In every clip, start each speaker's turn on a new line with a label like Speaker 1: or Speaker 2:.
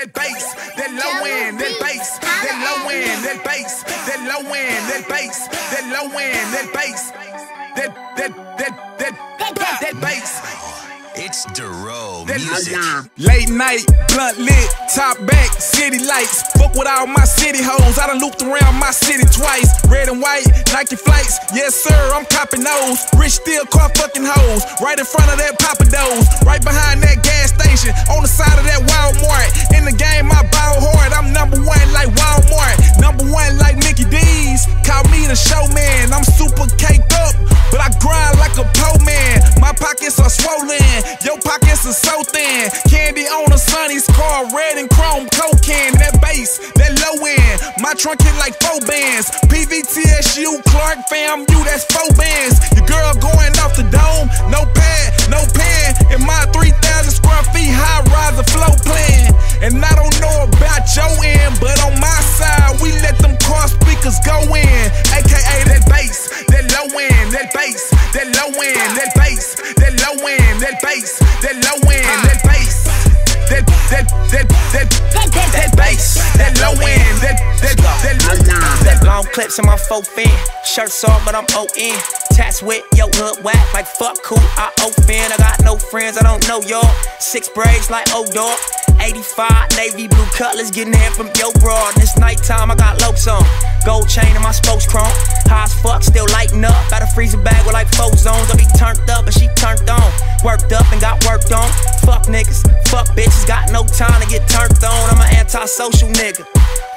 Speaker 1: that bass, that low end, that bass, that low end, that bass, that low end, that bass, that low end, that bass, Late night, blunt lit, top back, city lights. Fuck with all my city hoes. I done looped around my city twice. Red and white, Nike flights. Yes, sir, I'm copping those. Rich still car fucking hoes. Right in front of that Papa Do's. Right behind that gas station. On the side of that Walmart. In the game, I bow hard. I'm number one like Walmart. Number one like Mickey D's. Call me the showman. I'm super caked up. But I grind like a po man. My pockets are swollen. Your pockets are so thin. Candy on a sunny's car, red and chrome cocaine. That bass, that low end. My trunk hit like four bands. PVTSU, Clark fam, you that's four bands. Your girl going end, that bass, that low end, that bass, that low end, that bass. That that that that that that bass, that low end, that ah, low end, that
Speaker 2: Long clips in my faux fin. Shirts off, but I'm O-in. Tats with yo hood whack like fuck cool. I offend. I got no friends, I don't know y'all. Six braids like O dog. 85 navy blue cutlass getting in from yo broad. This nighttime I got lopes on. Gold chain in my spokes chrome. High as fuck, still lighting up. Got a freezer bag with like four zones. I be turned up but she turned on. Worked up and got worked on. Fuck niggas, fuck bitches. Got no time to get turned on. I'm an antisocial nigga.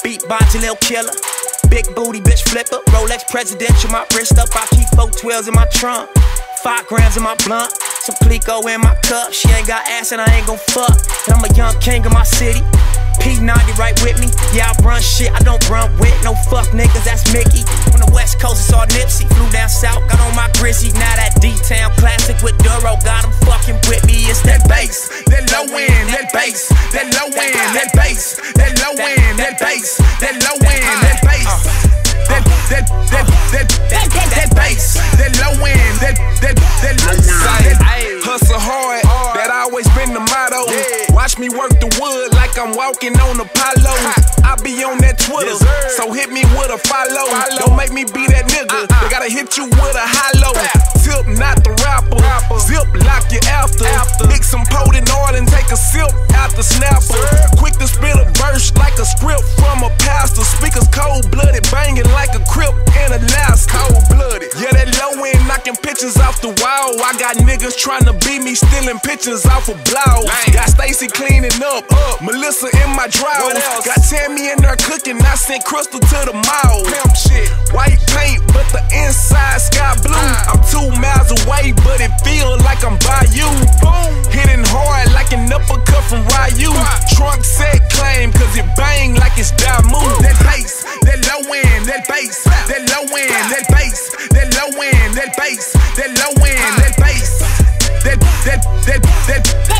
Speaker 2: Beat body, little killer. Big booty bitch flipper. Rolex presidential, my wrist up. I keep 412s in my trunk. Five grams in my blunt. Some Clico in my cup. She ain't got ass and I ain't gon' fuck. And I'm a young king of my city. P90 right with me. Yeah, I run shit, I don't run with no fuck niggas, that's Mickey. From the west coast, it's all Nipsey. Flew down south, got on my grizzy. Now that D-Town classic with Duro, got him fucking with me. It's that bass.
Speaker 1: that low end, that bass, that low end, that bass, that low end, that bass, that low end, that bass. That that that that that that that bass, that low end, that that that low end. Hustle hard, that always been the motto. Watch me work the wood walking on Apollo. I be on that Twitter, so hit me with a follow. Don't make me be that nigga. Uh-uh. They gotta hit you with a hollow. Tip, not the rapper. Zip, lock you after. Mix some potent oil and take a sip out the snapper. Quick to spit a verse like a script from a pastor. Speakers cold blooded, banging like a crip in last Cold blooded. Yeah, that low end knocking pictures off the I got niggas trying to beat me, stealing pictures off of blogs. Got Stacy cleaning up, Melissa in my drawers. Got Tammy in there cooking. I sent Crystal to the mall. Pimp shit. White paint, but the inside sky blue. Ah. I'm two miles away, but it feel like I'm by you. Boom. Hitting hard like an uppercut from Ryu. Trunk set claim, cause it bang like it's Damu. That bass, that low end, that bass, that low end, that bass, that low end, that bass, that low end, low end, that